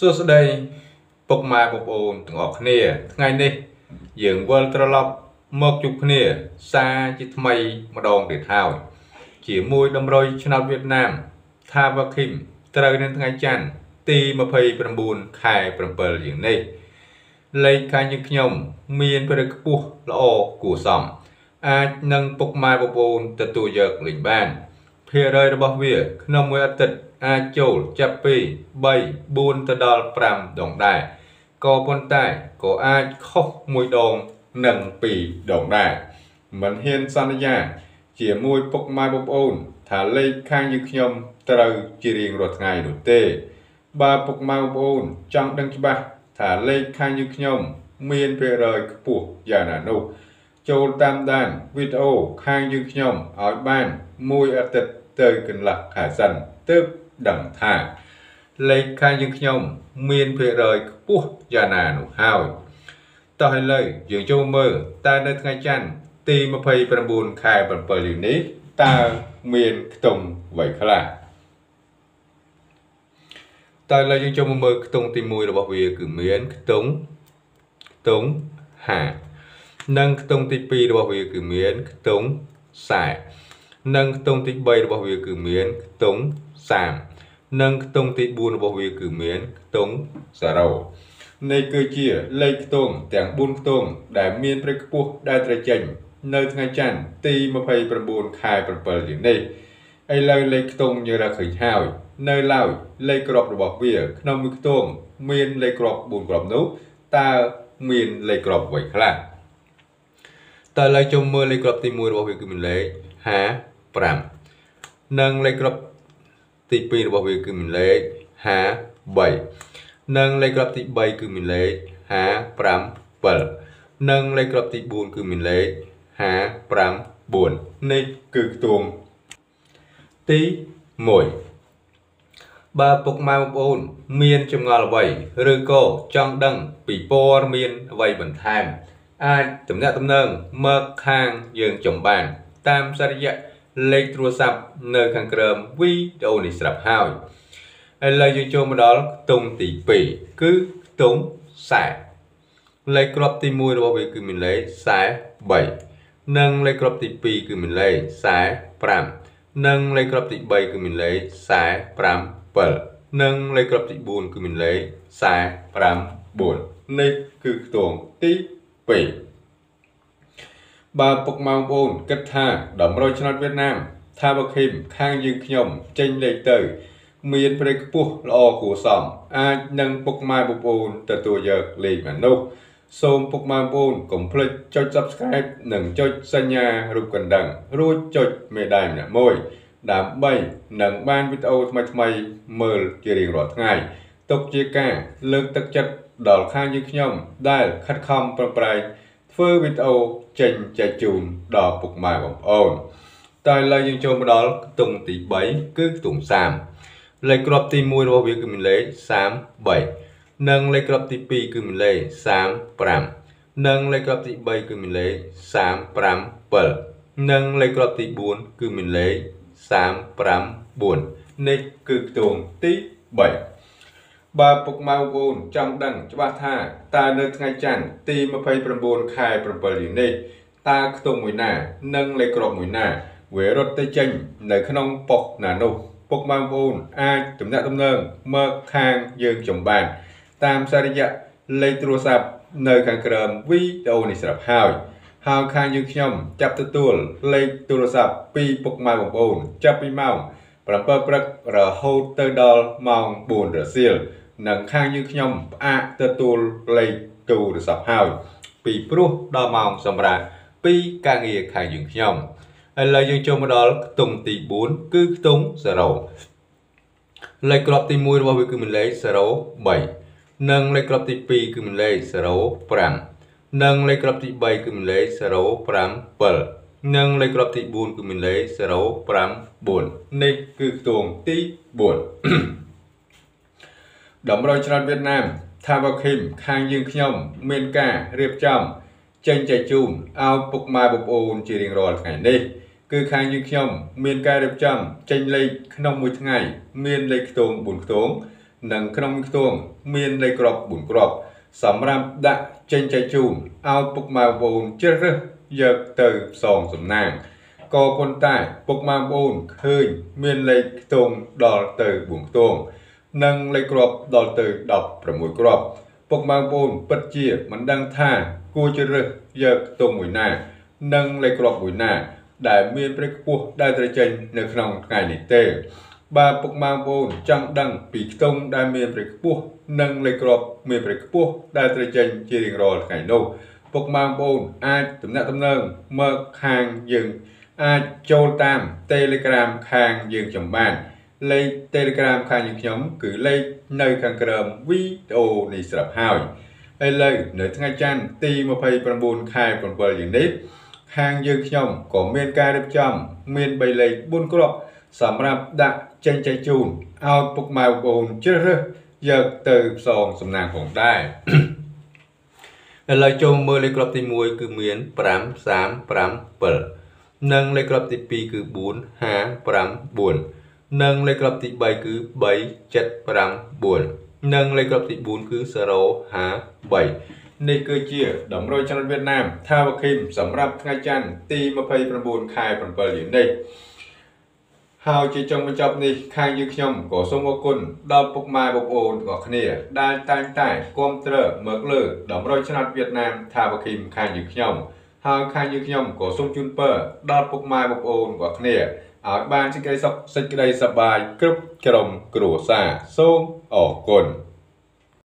សួស្តីពុកម៉ែបងប្អូនទាំងអស់គ្នា ថ្ងៃនេះ យើងវិលត្រឡប់មកជួបគ្នា សារជាថ្មីម្ដងទៀតហើយជាមួយតម្រុយឆ្នាំវៀតណាមថាវ៉ាឃីមត្រូវនៅថ្ងៃច័ន្ទទី29ខែ7យ៉ាងនេះលេខខាងយើងខ្ញុំ មានព្រះខ្ពស់ល្អគួរសមអាចនឹងពុកម៉ែបងប្អូនទទួលយកលេខបាន ភាគរយរបស់វាក្នុងមួយអាទិត្យអាចចូលចាប់ពី3 4ទៅដល់5ដងដែរក៏ប៉ុន្តែក៏អាចខុសមួយដងនិង2ដងដែរមិនហ៊ានសន្យា ជាមួយពុកម៉ែបងប្អូន ថាលេខខាងយើងខ្ញុំត្រូវជារៀងរាល់ថ្ងៃនោះទេ បើពុកម៉ែបងប្អូន ចង់ដឹងច្បាស់ថាលេខខាងយើងខ្ញុំ មានភាគរយខ្ពស់យ៉ាងណានោះចូលតាមដានវីដេអូខាងយើងខ្ញុំឲ្យបានមួយអាទិត្យ ទៅកន្លះខែសិនទើបដឹងថាលេខខាងយើងខ្ញុំ មានភាគរយខ្ពស់យ៉ាងណានោះហើយតោះឥឡូវយើងចូលមើលតើនៅថ្ងៃច័ន្ទទី29ខែ7នេះតើមានខ្ទង់អ្វីខ្លះតើឥឡូវយើងចូលមកមើលខ្ទង់ទី1របស់វាគឺមានខ្ទង់ខ្ទង់50និងខ្ទង់ទី2របស់វាគឺមានខ្ទង់40 និងខ្ទង់ទី3របស់វាគឺមានខ្ទង់30និងខ្ទង់ទី4របស់វាគឺមានខ្ទង់0នេះគឺជាលេខខ្ទង់ទាំង4ខ្ទង់ដែលមានព្រៃខ្ពស់ដែលត្រូវចេញនៅថ្ងៃច័ន្ទទី29ខែ7នេះឥឡូវលេខខ្ទង់យើងរកឃើញហើយនៅឡើយលេខក្របរបស់វា ក្នុងមួយខ្ទង់មានលេខក្រប4ក្របនោះតើមានលេខក្របអ្វីខ្លះតើឥឡូវជុំមើលលេខក្របទី1របស់វាគឺមានលេខ 55និងលេខក្របទី2របស់វាគឺមានលេខ53និងលេខក្របទី3គឺមានលេខ57និងលេខក្របទី4គឺមានលេខ554នេះគឺខ្ទង់ទី1បើពុកម៉ែបងប្អូន មានចម្ងល់អ្វីឬក៏ចង់ដឹងពីព័ត៌មានអ្វីបន្ថែម អាចទំនាក់ទំនងមកខាងយើងចំបាន តាមសារៈ លេខទូរស័ព្ទនៅខាងក្រោមវីដេអូនេះស្រាប់ហើយឥឡូវយើងចូលមកដល់ខ្ទង់ទី2គឺខ្ទង់40លេខគ្រាប់ទី1របស់វាគឺមានលេខ43និងលេខគ្រាប់ទី2គឺមានលេខ45និងលេខគ្រាប់ទី3គឺមានលេខ47និងលេខគ្រាប់ទី4គឺមានលេខ49នេះគឺខ្ទង់ទី2 បើពុកម៉ែបងប្អូនគិតថាតម្រូវឆ្នោតវៀតណាម ថាវ៉ាឃីមខាងយើងខ្ញុំ ចេញលេខទៅ មានព្រៃខ្ពស់ល្អគួរសមអាចនឹងពុកម៉ែបងប្អូនទទួលយកលេខមកនោះសូមពុកម៉ែបងប្អូនកុំភ្លេចចុច Subscribe និងចុចសញ្ញារូបកណ្ដឹង រួចចុចមេដៃម្នាក់មួយដើម្បីនឹងបានវីដេអូថ្មីៗមើលជារៀងរាល់ថ្ងៃទុកជាការលើកទឹកចិត្តដល់ខាងយើងខ្ញុំដែលខិតខំប្រឹងប្រែង ធ្វើវីដេអូចេញចែកជូនដល់ពុកម៉ែបងប្អូនតែឥឡូវយើងចូលមកដល់ខ្ទង់ទី3គឺខ្ទង់30លេខគ្រាប់ទី1របស់វាគឺមានលេខ33និងលេខគ្រាប់ទី2គឺមានលេខ35និងលេខគ្រាប់ទី3គឺមានលេខ37និងលេខគ្រាប់ទី4គឺមានលេខ39នេះគឺខ្ទង់ទី3 បើពុកម៉ែបងប្អូនចង់ដឹងច្បាស់ថាតើនៅថ្ងៃច័ន្ទទី29ខែ7នេះតើខ្ទង់មួយណា និងលេខគ្រាប់មួយណាវារត់ទៅចេញ នៅក្នុងប៉ុស្តិ៍ណានោះពុកម៉ែបងប្អូនអាចទំនាក់ទំនងមកខាងយើងចំបាន តាមសារៈលេខទូរស័ព្ទនៅខាងក្រោមវីដេអូនេះស្រាប់ហើយហើយខាងយើងខ្ញុំចាប់ទទួលលេខទូរស័ព្ទពីពុកម៉ែបងប្អូនចាប់ពីម៉ោង 7ព្រឹករហូតទៅដល់ម៉ោង4រសៀលនិងខាងយើងខ្ញុំផ្អាកទទួលលេខទូរស័ព្ទហើយពីព្រោះដល់ម៉ោងសម្រាប់ពីការងារខាងយើងខ្ញុំឥឡូវយើងចូលមកដល់ខ្ទង់ទី4គឺខ្ទង់0លេខគ្រាប់ទី1របស់វាគឺមានលេខ03និងលេខគ្រាប់ទី2គឺមានលេខ05និងលេខគ្រាប់ទី3គឺមានលេខ057 និងលេខគ្រាប់ទី4គឺមានលេខ054នេះគឺខ្ទង់ទី4តម្រូវច្រើនវៀតណាមថាវ៉ាឃីមខាងយើងខ្ញុំ មានការរៀបចំចេញចែកជូនឲ្យពុកម៉ែបងប្អូនជារៀងរាល់ថ្ងៃនេះគឺខាងយើងខ្ញុំមានការរៀបចំចេញលេខក្នុងមួយថ្ងៃ មានលេខខ្ទង់4ខ្ទង់និងក្នុងមួយខ្ទង់មានលេខគ្រាប់4គ្រាប់សម្រាប់ដាក់ចេញចែកជូនឲ្យពុកម៉ែបងប្អូនជ្រើសរើស យកទៅផ្សងសំណាងក៏ប៉ុន្តែពុកម៉ែបងប្អូនឃើញមានលេខខ្ទង់ដល់ទៅ4ខ្ទង់និងលេខគ្រាប់ដល់ទៅ16គ្រាប់ពុកម៉ែបងប្អូនពិតជាមិនដឹងថាគួរជ្រើសរើសយកខ្ទង់មួយណា និងលេខគ្រាប់មួយណា ដែលមានព្រៃខ្ពស់ដែលត្រូវចេញនៅក្នុងថ្ងៃនេះទេបាទពុកម៉ែបងប្អូនចង់ដឹងពីខ្ទង់ដែលមានព្រៃខ្ពស់និងលេខគ្រាប់មានព្រៃខ្ពស់ដែលត្រូវចេញជារៀងរាល់ថ្ងៃនោះ ពុកម៉ែបងប្អូនអាចទំនាក់ទំនងមកខាងយើងអាចចូលតាម Telegram ខាងយើងចំបានលេខ Telegram ខាងយើងខ្ញុំ គឺលេខនៅខាងក្រោមវីដេអូនេះស្រាប់ហើយឥឡូវនៅថ្ងៃច័ន្ទទី29ខែ7យ៉ាងនេះខាងយើងខ្ញុំក៏មានការរៀបចំ មាន3លេខ4គ្រាប់សម្រាប់ដាក់ចេញចែកជូនឲ្យពុកម៉ែបងប្អូនជ្រើសរើសយកទៅផ្សងសំណាងផងដែរ ឥឡូវចូលមើលលេខគ្រាប់ទី1គឺមាន5 3 5 7និងលេខគ្រាប់ទី2គឺ4 5 5 4និងលេខគ្រាប់ទី3គឺ3 7 5 4និងលេខគ្រាប់ទី4គឺ0 5 3នេះគឺជាតម្រុយចលនាវៀតណាមថាវគីមសម្រាប់ថ្ងៃច័ន្ទទី29ខែ7យើងនេះ ហើយជាចុងបញ្ចប់នេះខាងយើងខ្ញុំក៏សូមអរគុណដល់ពុកម៉ែបងប្អូនទាំងអស់គ្នាដែលតែងតែគាំទ្រមកលើតម្រុយឆ្នោតវៀតណាមថាវគីមខាងយើងខ្ញុំហើយខាងយើងខ្ញុំក៏សូមជូនពរដល់ពុកម៉ែបងប្អូនទាំងអស់គ្នាឲ្យបានសេចក្តីសុខសេចក្តីសប្បាយគ្រប់ក្រុមគ្រួសារសូមអរគុណ